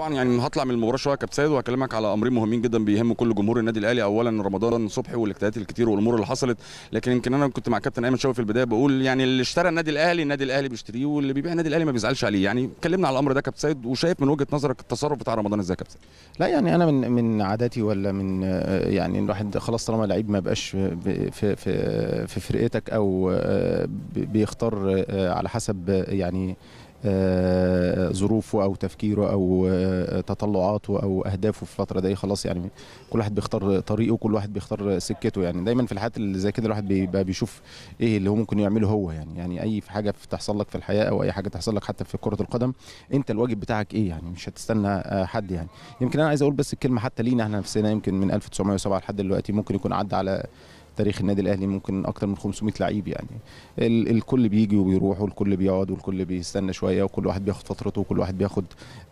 طبعا يعني هطلع من المباراة شوية كابتن سيد وهكلمك على أمرين مهمين جدا بيهموا كل جمهور النادي الأهلي اولا رمضان صبحي والاجتهادات الكتير والأمور اللي حصلت. لكن يمكن أنا كنت مع كابتن أيمن شوقي في البداية بقول يعني اللي اشترى النادي الأهلي النادي الأهلي بيشتريه واللي بيبيع النادي الأهلي ما بيزعلش عليه. يعني اتكلمنا على الأمر ده كابتن سيد وشايف من وجهة نظرك التصرف بتاع رمضان إزاي كابتن لا يعني أنا من من عاداتي ولا من يعني الواحد خلاص طالما لعيب ما بقاش في في في فرقتك أو آه، بيختار آه، على حسب يعني ظروفه أو تفكيره أو آه، تطلعاته أو أهدافه في الفترة دي خلاص يعني كل واحد بيختار طريقه وكل واحد بيختار سكته يعني. دايما في الحالات اللي زي كده الواحد بيبقى بيشوف إيه اللي هو ممكن يعمله هو يعني. يعني أي حاجة تحصل لك في الحياة أو أي حاجة تحصل لك حتى في كرة القدم أنت الواجب بتاعك إيه يعني؟ مش هتستنى آه، حد يعني. يمكن أنا عايز أقول بس الكلمة حتى لينا إحنا نفسنا يمكن من 1907 لحد دلوقتي ممكن يكون عدى على تاريخ النادي الأهلي ممكن أكتر من 500 لعيب يعني. ال- الكل بيجي وبيروح والكل بيقعد والكل بيستنى شوية وكل واحد بياخد فترته وكل واحد بياخد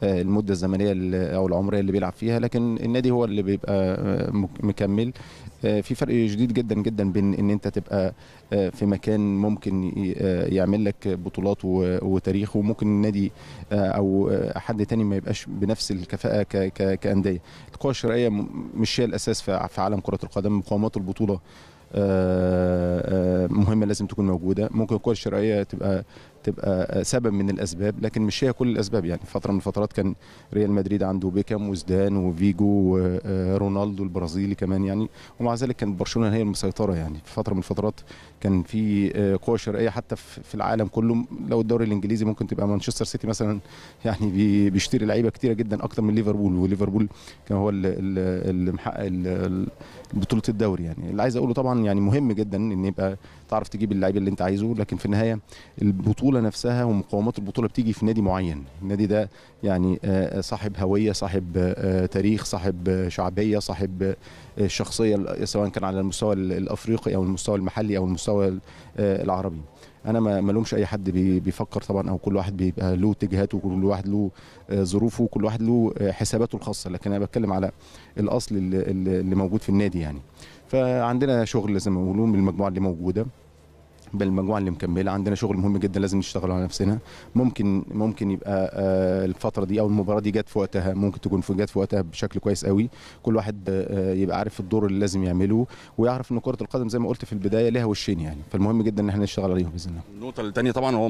آه، المدة الزمنية أو العمرية اللي بيلعب فيها. لكن النادي هو اللي بيبقى آه، مك- مكمل. في فرق شديد جدا جدا بين إن أنت تبقى آه، في مكان ممكن آه، يعمل لك بطولات وتاريخ وممكن النادي آه، أو آه، حد تاني ما يبقاش بنفس الكفاءة كأندية. القوى الشرعيه مش هي الأساس في عالم كرة القدم. مقاومات البطولة آه، آه، مهمة لازم تكون موجودة. ممكن الكره الشرعيه تبقى تبقى سبب من الأسباب لكن مش هي كل الأسباب. يعني فترة من الفترات كان ريال مدريد عنده بيكام وزدان وفيجو ورونالدو البرازيلي كمان يعني ومع ذلك كانت برشلونة هي المسيطرة يعني. في فترة من الفترات كان في آه، قوى شرعيه حتى في العالم كله. لو الدوري الإنجليزي ممكن تبقى مانشستر سيتي مثلا يعني بي- بيشتري لعيبة كتيرة جدا أكتر من ليفربول وليفربول كان هو اللي- محقق بطولة الدوري يعني. اللي عايز أقوله طبعا يعني مهم جدا إن يبقى تعرف تجيب اللعيب اللي أنت عايزه لكن في النهاية البطولة نفسها ومقومات البطولة بتيجي في نادي معين. النادي ده يعني آه، صاحب هوية صاحب آه، تاريخ صاحب آه، شعبية صاحب آه، شخصية سواء كان على المستوى ال- الأفريقي أو المستوى المحلي أو المستوى ال- آه، العربي. أنا ما ما لومش أي حد بي- بيفكر طبعا أو كل واحد بيبقى له اتجاهاته وكل واحد له آه، ظروفه وكل واحد له آه، حساباته الخاصة. لكن أنا بتكلم على الأصل اللي, موجود في النادي يعني. فعندنا شغل زي ما بيقولوا بالمجموعه اللي موجودة. بالمجموعة اللي مكملة. عندنا شغل مهم جدا لازم نشتغل على نفسنا. ممكن ممكن يبقى آه، الفترة دي أو المباراة دي جت في وقتها ممكن تكون في جت في وقتها بشكل كويس قوي. كل واحد آه، يبقى عارف الدور اللي لازم يعمله ويعرف إن كرة القدم زي ما قلت في البداية لها وشين يعني. فالمهم جدا إن إحنا نشتغل عليهم بإذن الله. النقطة الثانية طبعا هو